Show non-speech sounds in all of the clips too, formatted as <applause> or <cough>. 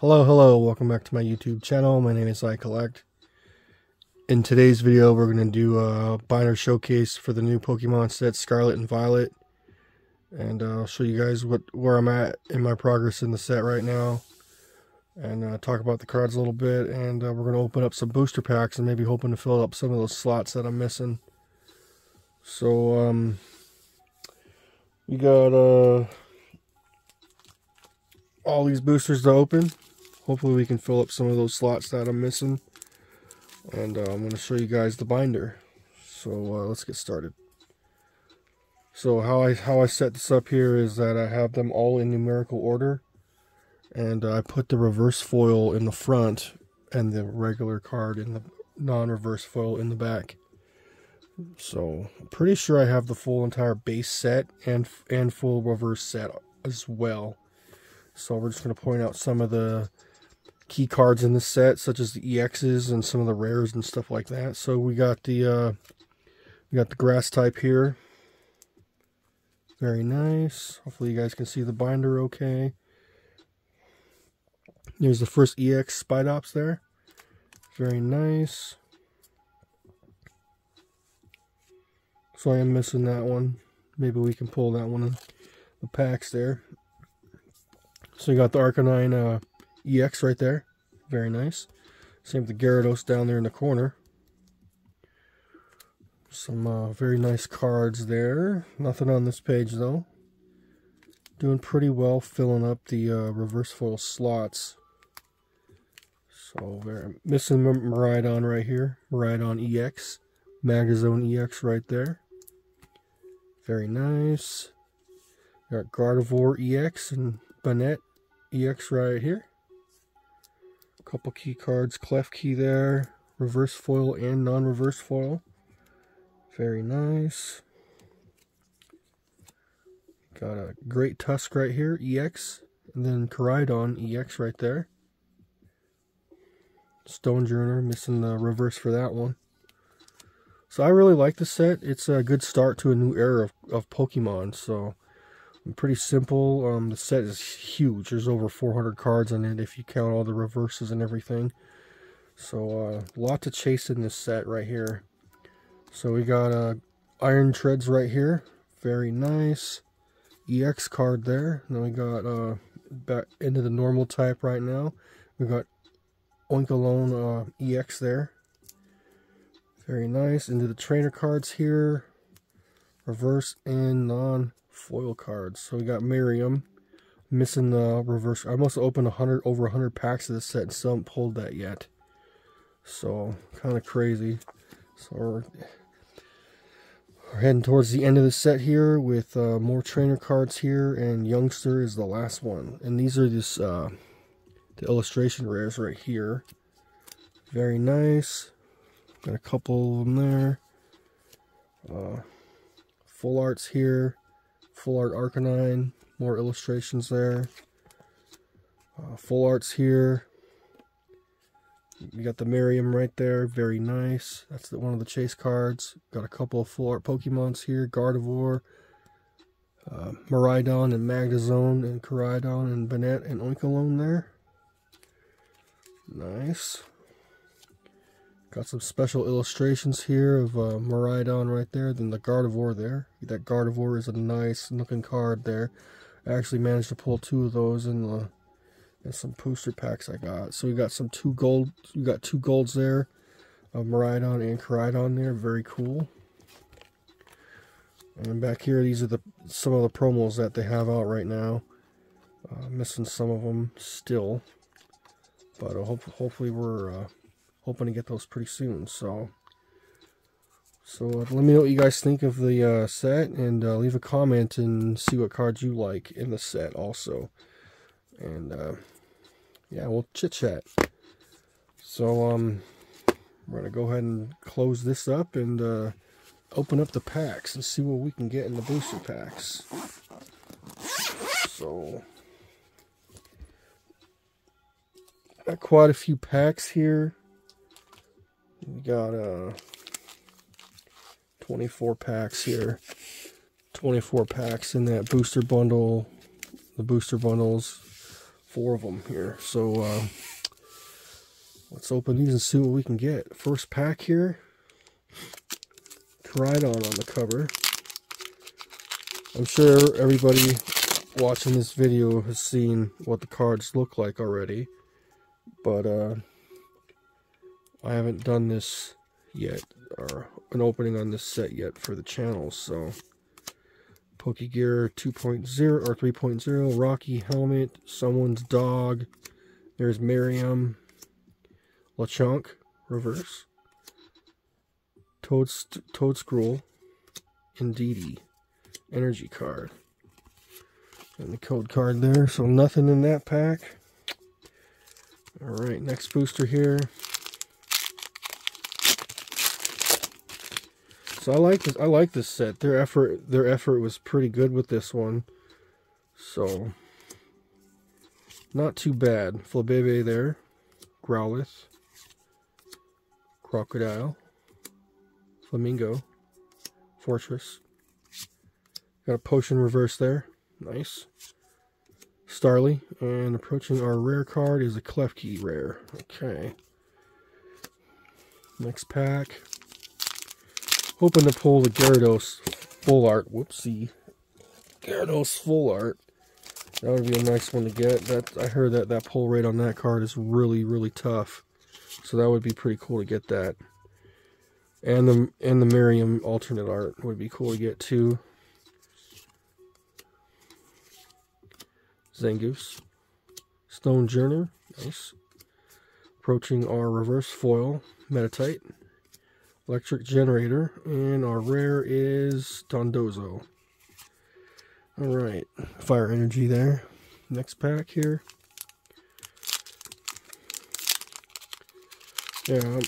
Hello, hello, welcome back to my YouTube channel. My name is I Collect. In today's video, we're going to do a binder showcase for the new Pokemon set Scarlet and Violet. And uh, I'll show you guys what where I'm at in my progress in the set right now. And uh, talk about the cards a little bit. And uh, we're going to open up some booster packs and maybe hoping to fill up some of those slots that I'm missing. So, um, we got uh, all these boosters to open. Hopefully we can fill up some of those slots that I'm missing. And uh, I'm going to show you guys the binder. So uh, let's get started. So how I how I set this up here is that I have them all in numerical order. And uh, I put the reverse foil in the front and the regular card in the non-reverse foil in the back. So I'm pretty sure I have the full entire base set and and full reverse set as well. So we're just going to point out some of the key cards in this set, such as the EXs and some of the rares and stuff like that. So we got the uh, we got the grass type here. Very nice. Hopefully you guys can see the binder okay. There's the first EX Spidops there. Very nice. So I am missing that one. Maybe we can pull that one in the packs there. So you got the Arcanine uh, EX right there. Very nice. Same with the Gyarados down there in the corner. Some uh, very nice cards there. Nothing on this page though. Doing pretty well filling up the uh, reverse foil slots. So very missing Miraidon right here. Miraidon EX. Magnezone EX right there. Very nice. Got Gardevoir EX and Banette EX right here. Couple key cards, Klefki there, reverse foil and non-reverse foil. Very nice. Got a great Tusk right here, EX, and then Koraidon EX right there. Stonjourner, missing the reverse for that one. So I really like the set. It's a good start to a new era of, of Pokemon. So pretty simple. Um, the set is huge. There's over 400 cards on it if you count all the reverses and everything. So a uh, lot to chase in this set right here. So we got uh, Iron Treads right here. Very nice. EX card there. Then we got uh, back into the normal type right now. We got Oinkologne uh, EX there. Very nice. Into the trainer cards here. Reverse and non foil cards. So we got Miriam. Missing the reverse. I must open 100 over 100 packs of this set and still haven't pulled that yet. So, kind of crazy. So, we're, we're, heading towards the end of the set here with uh, more trainer cards here. And Youngster is the last one. And these are this, uh, the illustration rares right here. Very nice. Got a couple of them there. Uh, full arts here. Full Art Arcanine, more illustrations there. Uh, full arts here. You got the Miriam right there, very nice. That's the, one of the chase cards. Got a couple of full art Pokemons here, Gardevoir, uh, Miraidon and Magnezone and Koraidon and Banette and Oinkologne there. Nice. Got some special illustrations here of uh, Miraidon right there, then the Gardevoir there. That Gardevoir is a nice looking card there. I actually managed to pull two of those in the in some booster packs I got. So we got some two gold, we got two golds there, of Miraidon and Koraidon there, very cool. And back here, these are the some of the promos that they have out right now. Uh, missing some of them still, but uh, hope, hopefully we're uh, hoping to get those pretty soon. So, so uh, let me know what you guys think of the uh, set, and uh, leave a comment and see what cards you like in the set also. And uh, yeah, we'll chit chat. So um, we're gonna go ahead and close this up and uh, open up the packs and see what we can get in the booster packs. So. Got quite a few packs here. We got uh 24 packs here. 24 packs in that booster bundle. The booster bundles four of them here. So uh, let's open these and see what we can get. First pack here. Koraidon on on the cover. I'm sure everybody watching this video has seen what the cards look like already. But uh, I haven't done this yet, or an opening on this set yet for the channel, so... Pokegear 2.0 or 3.0, Rocky Helmet, Someone's Dog, there's Miriam, Lechonk, Reverse, Toad, Toedscool, Indeedee, Energy card. And the code card there, so nothing in that pack. Alright, next booster here. I like this. I like this set. Their effort, their effort was pretty good with this one. So not too bad. Flabebe there, Growlithe, Crocodile, Flamingo, Fortress. Got a potion reverse there. Nice. Starly. And approaching our rare card is a Klefki rare. Okay. Next pack. Hoping to pull the Gyarados full art. Whoopsie. Gyarados full art. That would be a nice one to get. That I heard that that pull rate on that card is really, really tough. So that would be pretty cool to get that. And the and the Miriam alternate art would be cool to get too. Zangoose. Stonjourner. Nice. Approaching our reverse foil. Meditite electric generator, and our rare is Dondozo. Alright, fire energy there. Next pack here. Yeah, I'm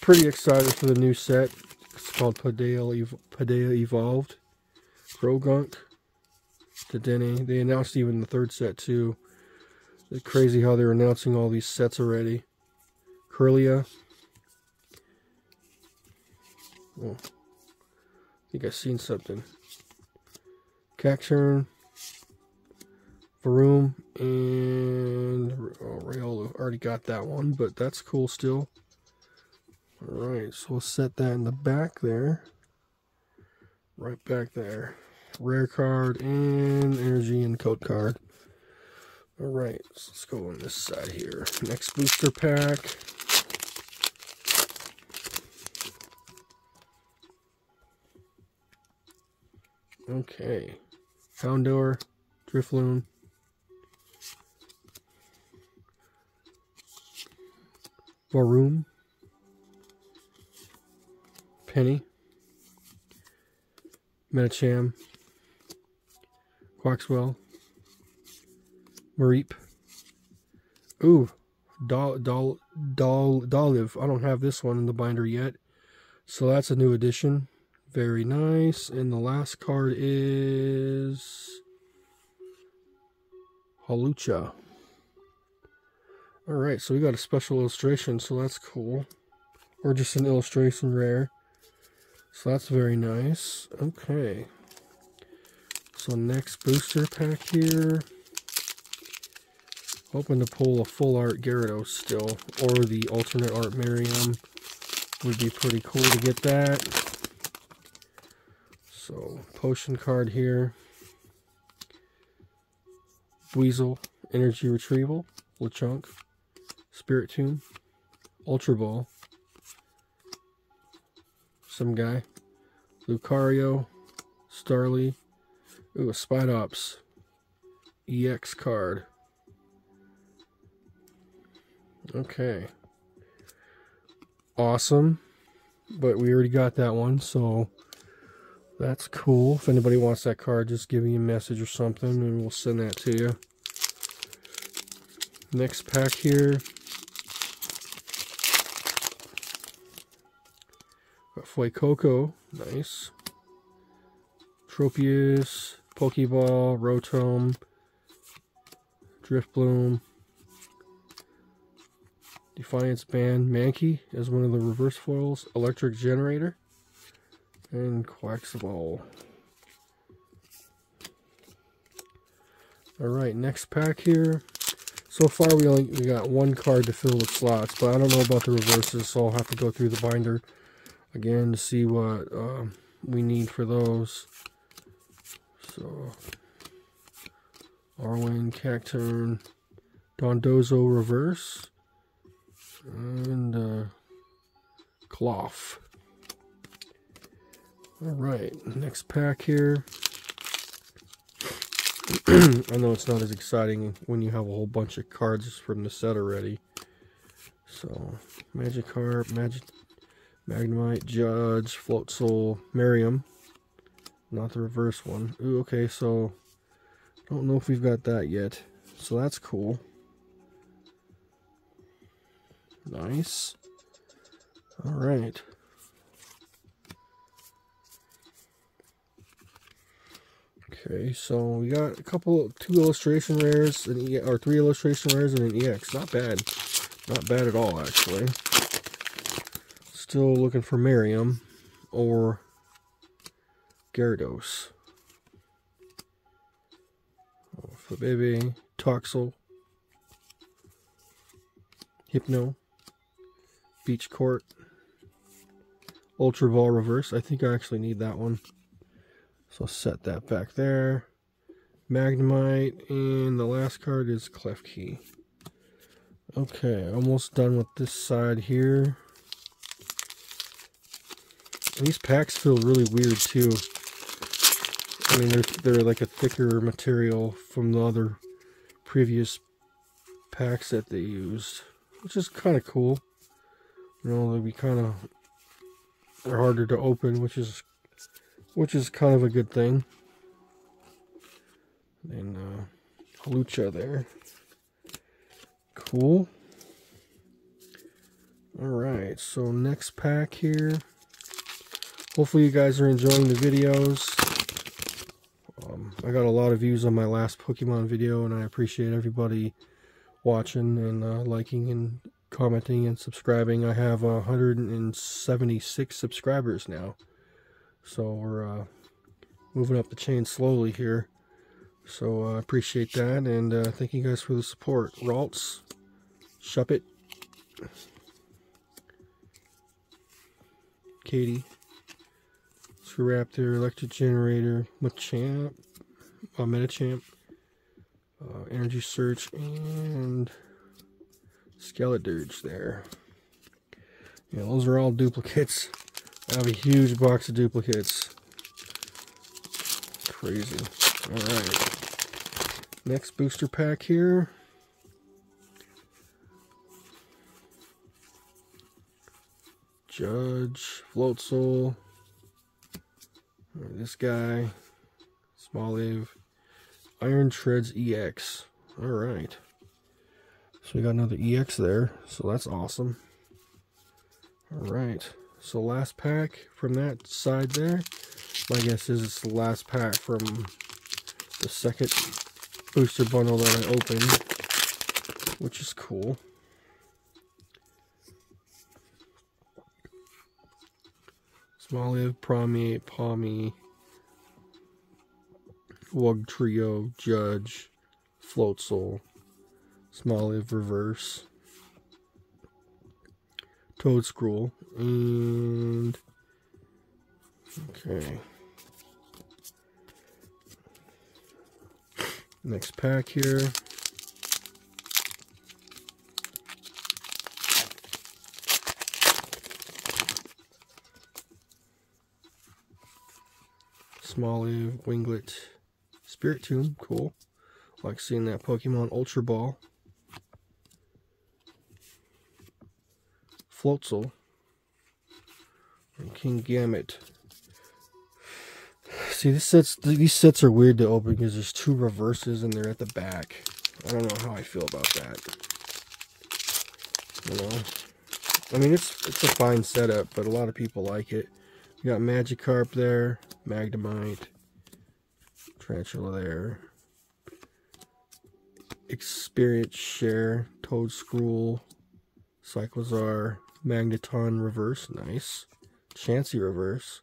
pretty excited for the new set. It's called Paldea, Ev Paldea Evolved. Croagunk. Dedenne. They announced even the third set too. It's crazy how they're announcing all these sets already. Kirlia. Oh, I think I've seen something. Cacturne, Varoom, and oh. Already got that one, but that's cool still. Alright, so we'll set that in the back there. Right back there. Rare card and energy and code card. Alright, so let's go on this side here. Next booster pack. Okay. Houndour, Drifloon. Varoom. Penny. Medicham. Quaxwell. Mareep. Ooh. Doll, doll, doll, Dolliv. I don't have this one in the binder yet. So that's a new addition. Very nice. And the last card is Hawlucha. Alright, so we got a special illustration, so that's cool. Or just an illustration rare. So that's very nice. Okay. So next booster pack here. Hoping to pull a full art Gyarados still. Or the alternate art Miriam. Would be pretty cool to get that. So, potion card here. Weasel, Energy Retrieval, Lechonk, Spiritomb, Ultra Ball, some guy, Lucario, Starly, ooh, a Spidops, EX card. Okay. Awesome. But we already got that one, so that's cool. If anybody wants that card, just give me a message or something and we'll send that to you. Next pack here. Got Fuecoco. Nice. Tropius, Pokeball, Rotom, Drifloon, Defiance Band, Mankey as one of the reverse foils, Electric Generator. And. Alright, next pack here. So far, we only we got one card to fill the slots, but I don't know about the reverses, so I'll have to go through the binder again to see what uh, we need for those. So, Arven, Cacturne, Dondozo reverse, and uh, Cloth. Alright, next pack here. <clears throat> I know it's not as exciting when you have a whole bunch of cards from the set already. So, Magikarp, Magic, Magnemite, Judge, Floatzel, Miriam. Not the reverse one. Ooh, okay, so don't know if we've got that yet. So that's cool. Nice. Alright. Okay, so we got a couple, two illustration rares, and e or three illustration rares, and an EX. Not bad. Not bad at all, actually. Still looking for Miriam or Gyarados. Oh, for baby, Toxel, Hypno, Beach Court, Ultra Ball Reverse. I think I actually need that one. So I'll set that back there. Magnemite, and the last card is Klefki. Okay, almost done with this side here. These packs feel really weird too. I mean, they're, they're like a thicker material from the other previous packs that they used, which is kind of cool. You know, they'd be kind of harder to open, which is which is kind of a good thing. And uh, Hawlucha there. Cool. Alright, so next pack here. Hopefully you guys are enjoying the videos. Um, I got a lot of views on my last Pokemon video, and I appreciate everybody watching and uh, liking and commenting and subscribing. I have uh, 176 subscribers now. So we're uh, moving up the chain slowly here. So I uh, appreciate that, and uh, thank you guys for the support. Ralts, Shuppet, Katie, Raptor, Electric Generator, Machamp, uh, Metachamp, uh, Energy Search, and Skeledirge there. Yeah, those are all duplicates. I have a huge box of duplicates. Crazy. Alright. Next booster pack here. Judge, Floatzel, this guy, Smoliv, Iron Treads EX. Alright. So we got another EX there, so that's awesome. Alright. So last pack from that side there. My guess is it's the last pack from the second booster bundle that I opened, which is cool. Smoliv, Promi, Pawmi, Wugtrio, Judge, Floatzel, Smoliv Reverse. Toedscruel. And okay. Next pack here. Smoliv, Wiglett, Spiritomb, cool. Like seeing that Pokemon Ultra Ball. Floatzel, and Kingambit. See, this sets these sets are weird to open because there's two reverses and they're at the back. I don't know how I feel about that. You know, I mean it's it's a fine setup, but a lot of people like it. You got Magikarp there, Magnemite, Tarountula there, Experience Share, Toedscruel, Cyclizar, Magneton reverse, nice. Chansey reverse.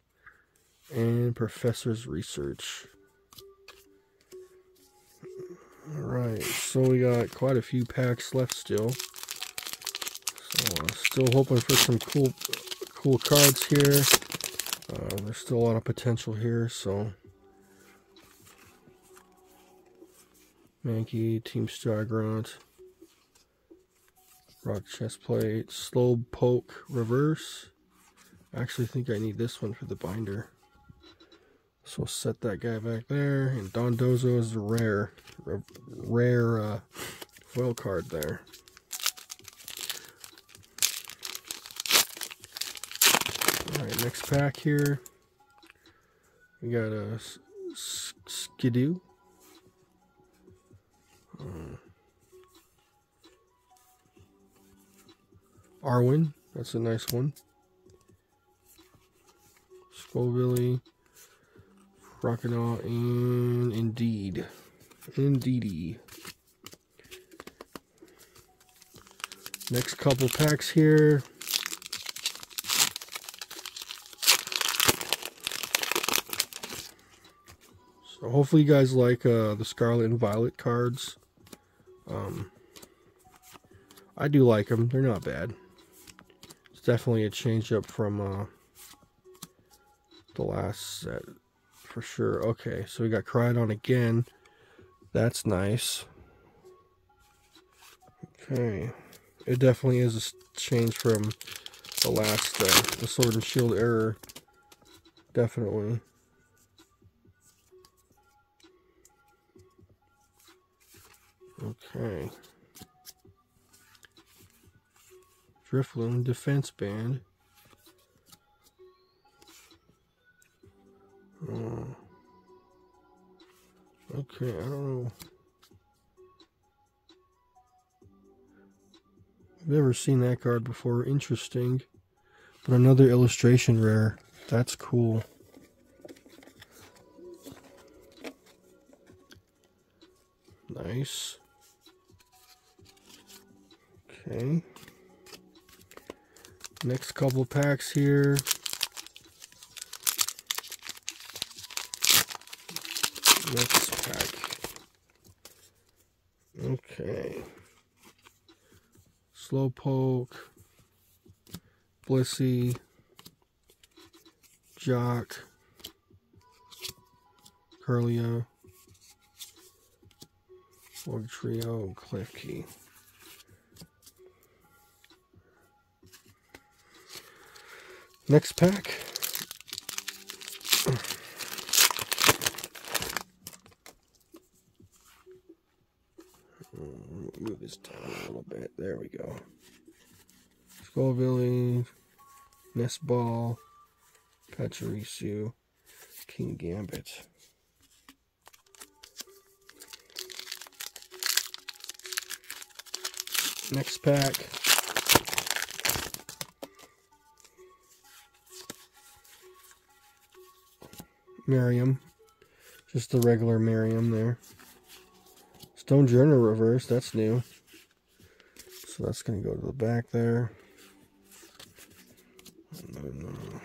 And Professor's Research. Alright, so we got quite a few packs left still. So uh, still hoping for some cool cool cards here. Uh, there's still a lot of potential here, so Mankey, Team Stargrunt, Rock Chest Plate, Slow Poke Reverse. I actually think I need this one for the binder. So we'll set that guy back there. And Dondozo is a rare, rare uh, foil card there. Alright, next pack here. We got a Skiddo. Uh, Arven, that's a nice one. Scovilly. Crocodile and Indeed. Indeedee. Next couple packs here. So hopefully you guys like uh, the Scarlet and Violet cards. Um, I do like them. They're not bad. It's definitely a change up from uh, the last set for sure. Okay, so we got Koraidon again. That's nice. Okay. It definitely is a change from the last, uh, the Sword and Shield error. Definitely. Okay. Drifloon Defense Band. Uh, okay, I don't know. I've never seen that card before. Interesting. But another illustration rare. That's cool. Nice. Okay. Next couple packs here. Next pack. Okay. Slowpoke. Blissey. Jock. Kirlia. Org Trio. Klefki. Next pack. move this down a little bit. There we go. Skullvillage, Nest Ball, Pachirisu, Kingambit. Next pack. Miriam. Just the regular Miriam there. Stonjourner reverse, that's new. So that's going to go to the back there.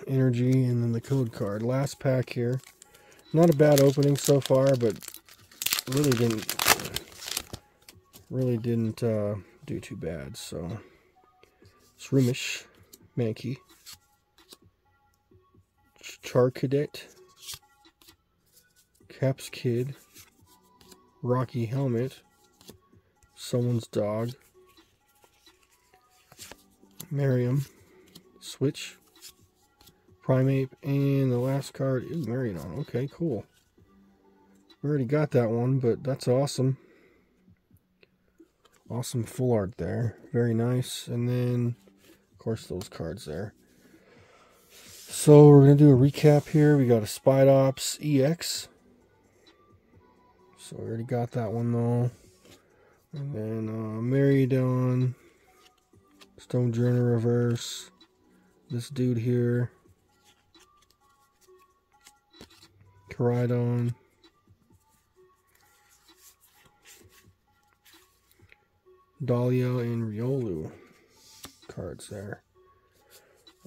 Energy and then the code card. Last pack here. Not a bad opening so far, but really didn't really didn't uh, do too bad. So Shroomish, Mankey, Charcadet, Capsakid, Rocky Helmet, Someone's Dog, Miriam, Switch, Primeape, and the last card is Marion. Okay, cool. We already got that one, but that's awesome. Awesome full art there. Very nice. And then, of course, those cards there. So we're going to do a recap here. We got a Spidops EX. So I already got that one though. And then uh, Stone Stonjourner Reverse, this dude here, Koraidon, Dahlia, and Riolu cards there.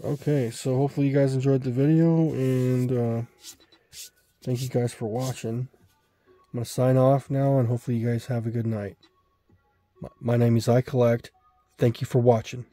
Okay, so hopefully you guys enjoyed the video, and uh, thank you guys for watching. I'm going to sign off now, and hopefully you guys have a good night. My name is I Collect. Thank you for watching.